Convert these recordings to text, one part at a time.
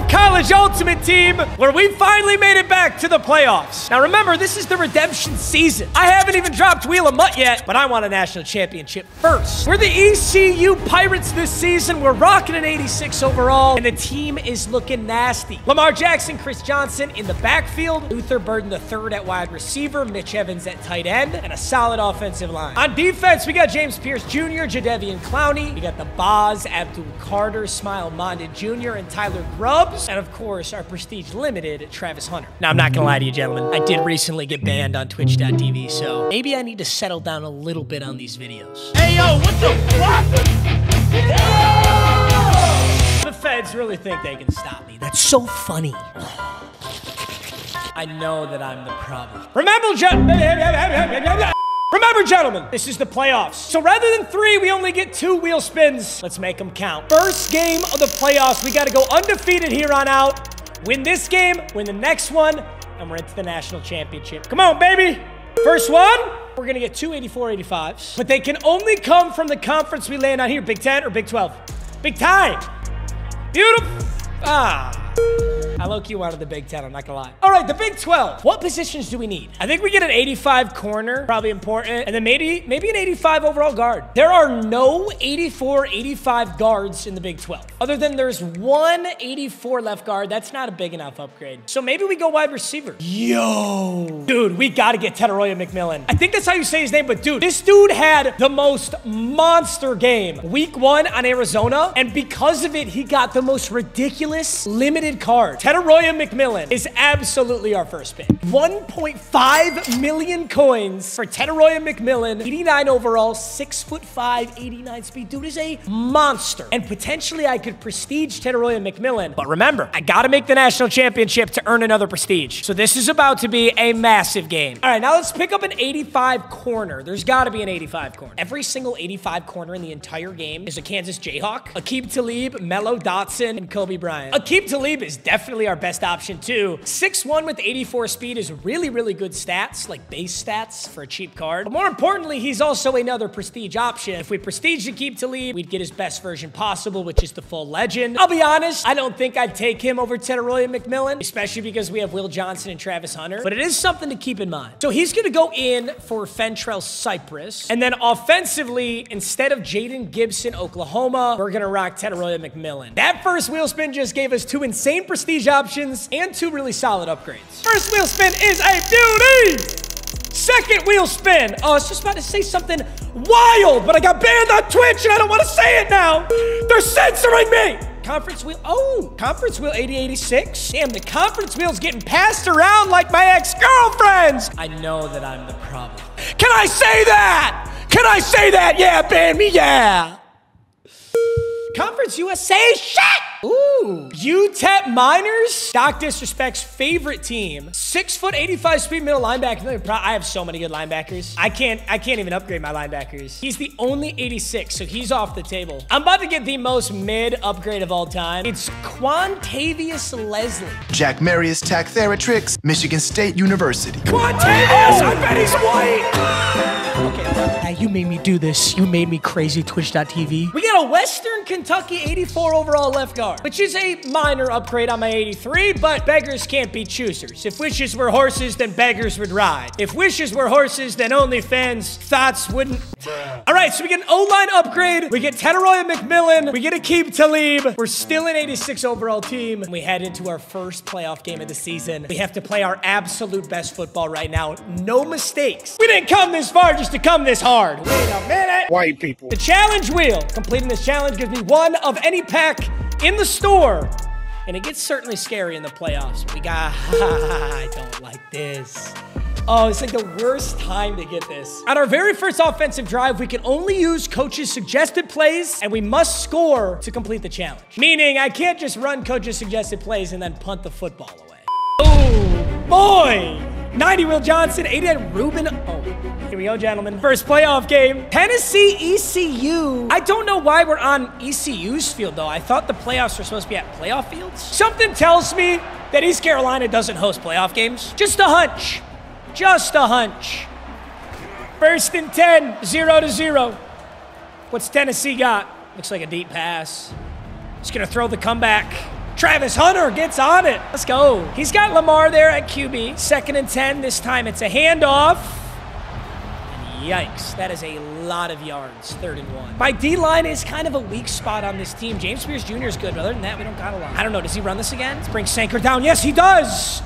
of College Ultimate Team, where we finally made it back to the playoffs. Now remember, this is the redemption season. I haven't even dropped Wheel of MUT yet, but I want a national championship first. We're the ECU Pirates this season. We're rocking an 86 overall, and the team is looking nasty. Lamar Jackson, Chris Johnson in the backfield, Luther Burden III at wide receiver, Mitch Evans at tight end, and a solid offensive line. On defense, we got James Pearce Jr., Jadeveon Clowney, we got the Boz, Abdul Carter, Smael Mondon Jr., and Tyler Grubbs, and of course, our prestige limited, Travis Hunter. Now, I'm not gonna lie to you, gentlemen. I did recently get banned on Twitch.tv, so maybe I need to settle down a little bit on these videos. Hey yo, what the fuck? The feds really think they can stop me. That's so funny. I know that I'm the problem. Remember, gen- Remember, gentlemen, this is the playoffs. So rather than three, we only get two wheel spins. Let's make them count. First game of the playoffs, we got to go undefeated here on out. Win this game, win the next one, and we're into the national championship. Come on, baby. First one, we're gonna get two 84-85s, but they can only come from the conference we land on here, Big 10 or Big 12. Big time. Beautiful. Ah. I low-key wanted the Big 10, I'm not gonna lie. All right, the Big 12. What positions do we need? I think we get an 85 corner, probably important, and then maybe maybe an 85 overall guard. There are no 84, 85 guards in the Big 12. Other than there's one 84 left guard, that's not a big enough upgrade. So maybe we go wide receiver. Yo. Dude, we gotta get Tetairoa McMillan. I think that's how you say his name, but dude, this dude had the most monster game week one on Arizona, and because of it, he got the most ridiculous limited card. Tetairoa McMillan is absolutely our first pick. 1.5 million coins for Tetairoa McMillan, 89 overall, 6 foot 5, 89 speed. Dude is a monster. And potentially I could prestige Tetairoa McMillan. But remember, I gotta make the national championship to earn another prestige. So this is about to be a massive game. All right, now let's pick up an 85 corner. There's gotta be an 85 corner. Every single 85 corner in the entire game is a Kansas Jayhawk, Aqib Talib, Mello Dotson, and Cobee Bryant. Aqib Talib is definitely our best option too. 6'1 with 84 speed is really, really good stats, like base stats for a cheap card. But more importantly, he's also another prestige option. If we prestige Aqib Talib, we'd get his best version possible, which is the full legend. I'll be honest, I don't think I'd take him over Tetairoa McMillan, especially because we have Will Johnson and Travis Hunter. But it is something to keep in mind. So he's gonna go in for Fentrell Cypress. And then offensively, instead of Jayden Gibson, Oklahoma, we're gonna rock Tetairoa McMillan. That first wheel spin just gave us two insane prestige options and two really solid upgrades. First wheel spin is a beauty! Second wheel spin. Oh, I was just about to say something wild, but I got banned on Twitch and I don't want to say it now. They're censoring me. Conference wheel. Oh, conference wheel 8086. Damn, the conference wheel's getting passed around like my ex-girlfriends. I know that I'm the problem. Can I say that? Can I say that? Yeah, ban me, yeah. Conference USA, shit! Ooh, UTEP Miners, Doc Disrespect's favorite team. Six foot, 85 speed middle linebacker. I have so many good linebackers. I can't, I can't even upgrade my linebackers. He's the only 86, so he's off the table. I'm about to get the most mid upgrade of all time. It's Quantavius Leslie. Jack Marius Tack Theratrix, Michigan State University. Quantavius, I bet he's white. Okay, now you made me do this. You made me crazy. Twitch.tv. We got a Western Kentucky 84 overall left guard, which is a minor upgrade on my 83, but beggars can't be choosers. If wishes were horses, then beggars would ride. If wishes were horses, then OnlyFans thoughts wouldn't. All right, so we get an O-line upgrade. We get Tetairoa McMillan. We get Aqib Talib. We're still an 86 overall team. And we head into our first playoff game of the season. We have to play our absolute best football right now. No mistakes. We didn't come this far just to come this hard. Wait a minute. White people. The challenge wheel. Completing this challenge gives me one of any pack in the store. And it gets certainly scary in the playoffs. We got, I don't like this. Oh, it's like the worst time to get this. On our very first offensive drive, we can only use coach's suggested plays and we must score to complete the challenge. Meaning I can't just run coach's suggested plays and then punt the football away. Oh, boy. 90 Will Johnson, 88 Ruben. Oh, here we go, gentlemen. First playoff game. Tennessee ECU. I don't know why we're on ECU's field, though. I thought the playoffs were supposed to be at playoff fields. Something tells me that East Carolina doesn't host playoff games. Just a hunch. Just a hunch. First and 10, 0 to 0. What's Tennessee got? Looks like a deep pass. Just gonna throw the comeback. Travis Hunter gets on it. Let's go. He's got Lamar there at QB. Second and 10. This time it's a handoff. Yikes. That is a lot of yards. Third and one. My D line is kind of a weak spot on this team. James Pearce Jr. is good, but other than that, we don't got a lot. I don't know. Does he run this again? Let's bring Sanker down. Yes, he does.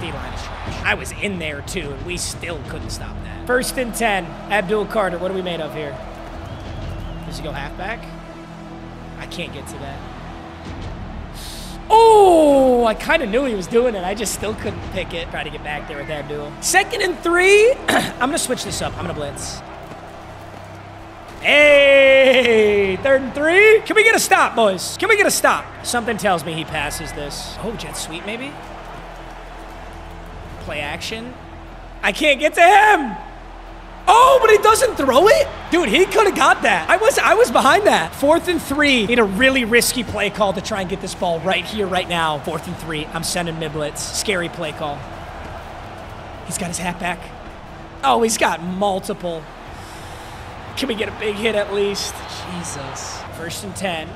D line is trash. I was in there too, and we still couldn't stop that. First and 10. Abdul Carter. What are we made of here? Does he go halfback? I can't get to that. Oh, I kind of knew he was doing it. I just still couldn't pick it. Try to get back there with Abdul. Second and three. I'm going to switch this up. I'm going to blitz. Hey, third and three. Can we get a stop, boys? Can we get a stop? Something tells me he passes this. Oh, jet sweep maybe? Play action. I can't get to him. Oh, but he doesn't throw it? Dude, he could have got that. I was I was behind that. Fourth and three. Need a really risky play call to try and get this ball right here, right now. Fourth and three. I'm sending Miblets. Scary play call. He's got his hat back. Oh, he's got multiple. Can we get a big hit at least? Jesus. First and 10.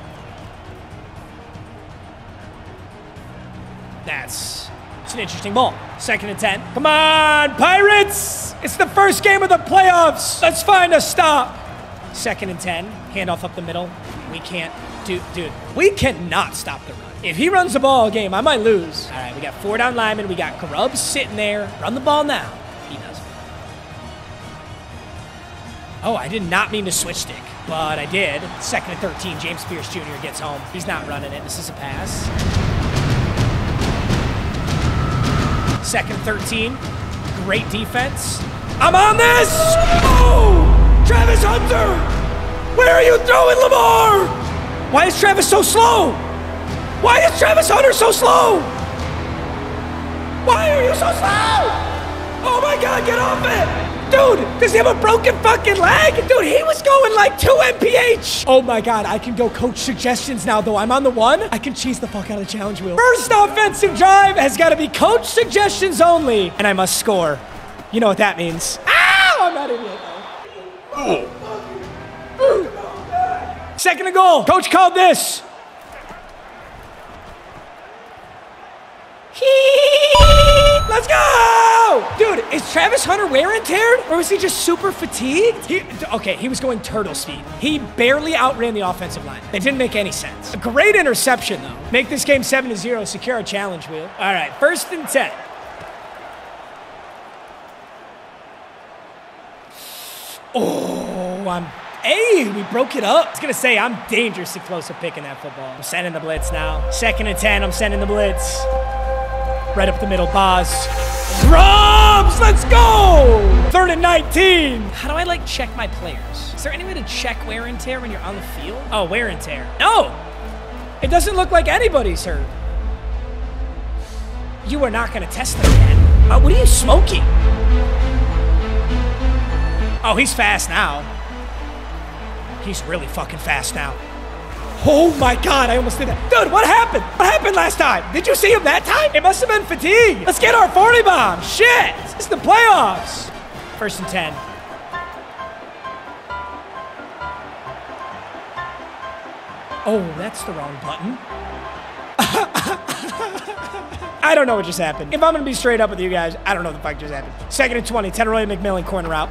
That's it's an interesting ball. Second and 10. Come on, Pirates! It's the first game of the playoffs. Let's find a stop. Second and 10. Handoff up the middle. We can't do, dude, we cannot stop the run. If he runs the ball game, I might lose. All right, we got four down linemen. We got Grubb sitting there. Run the ball now. He does. Oh, I did not mean to switch stick, but I did. Second and 13, James Pearce Jr. gets home. He's not running it. This is a pass. Second 13. Great defense. I'm on this! Oh! Travis Hunter! Where are you throwing, Lamar? Why is Travis so slow? Why is Travis Hunter so slow? Why are you so slow? Oh my god, get off it! Dude, does he have a broken fucking leg? Dude, he was going like 2 mph. Oh my God, I can go coach suggestions now, though. I'm on the one. I can cheese the fuck out of the challenge wheel. First offensive drive has got to be coach suggestions only, and I must score. You know what that means. Ow! I'm not in yet, Second and goal. Coach called this. Let's go! Dude, is Travis Hunter wear and tear? Or was he just super fatigued? He, okay, he was going turtle speed. He barely outran the offensive line. That didn't make any sense. A great interception, though. Make this game 7 to 0, secure a challenge wheel. All right, first and 10. Oh, I'm Hey, we broke it up. I was gonna say, I'm dangerously close to picking that football. I'm sending the blitz now. Second and 10, I'm sending the blitz. Right up the middle, Boz. Drums, let's go! Third and 19. How do I like check my players? Is there any way to check wear and tear when you're on the field? Oh, wear and tear. No! It doesn't look like anybody's hurt. You are not gonna test them again. Uh, what are you smoking? Oh, he's fast now. He's really fucking fast now. Oh my god, I almost did that. Dude, what happened? What happened last time? Did you see him that time? It must have been fatigue. Let's get our 40 bomb. Shit. Is the playoffs. First and 10. Oh, that's the wrong button. I don't know what just happened. If I'm going to be straight up with you guys, I don't know what the fuck just happened. Second and 20, Tetairoa McMillan corner out.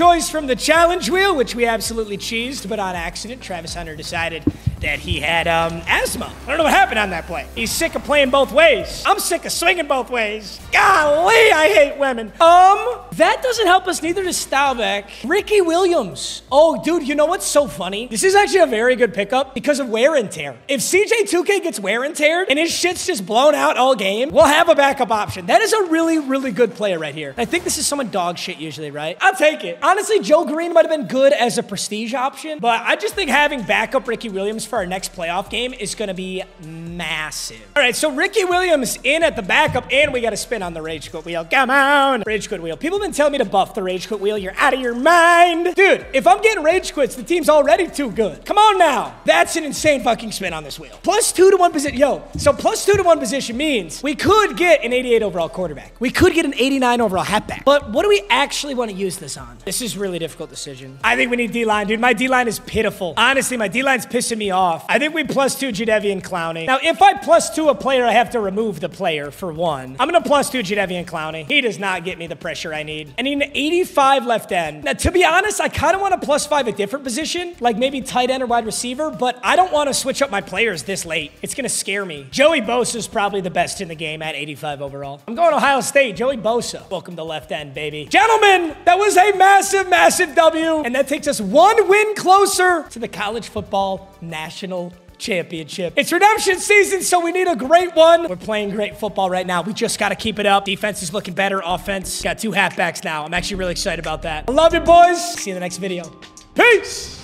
Choice from the challenge wheel, which we absolutely cheesed, but on accident, Travis Hunter decided that he had um, asthma. I don't know what happened on that play. He's sick of playing both ways. I'm sick of swinging both ways. Golly, I hate women. Um, that doesn't help us. Neither does Staubach. Ricky Williams. Oh, dude, you know what's so funny? This is actually a very good pickup because of wear and tear. If CJ2K gets wear and tear and his shit's just blown out all game, we'll have a backup option. That is a really, really good player right here. I think this is someone dog shit usually, right? I'll take it. Honestly, Joe Greene might have been good as a prestige option, but I just think having backup Ricky Williams for our next playoff game is going to be massive. All right, so Ricky Williams in at the backup, and we got a spin on the Rage Quit wheel. Come on. Rage Quit wheel. People have been telling me to buff the Rage Quit wheel. You're out of your mind. Dude, if I'm getting Rage Quits, the team's already too good. Come on now. That's an insane fucking spin on this wheel. Plus two to one position. Yo, so plus two to one position means we could get an 88 overall quarterback. We could get an 89 overall halfback. But what do we actually want to use this on? This is really difficult decision. I think we need D-line, dude. My D-line is pitiful. Honestly, my D-line's pissing me off. I think we plus two Jadeveon Clowney. Now, if I plus two a player, I have to remove the player for one. I'm gonna plus two Jadeveon Clowney. He does not get me the pressure I need. I need an 85 left end. Now, to be honest, I kind of want to plus five a different position, like maybe tight end or wide receiver, but I don't want to switch up my players this late. It's gonna scare me. Joey Bosa is probably the best in the game at 85 overall. I'm going Ohio State. Joey Bosa. Welcome to left end, baby. Gentlemen, that was a massive, massive W, and that takes us one win closer to the college football national championship. It's redemption season, so we need a great one. We're playing great football right now. We just got to keep it up. Defense is looking better. Offense got two halfbacks now. I'm actually really excited about that. I love you, boys. See you in the next video. Peace.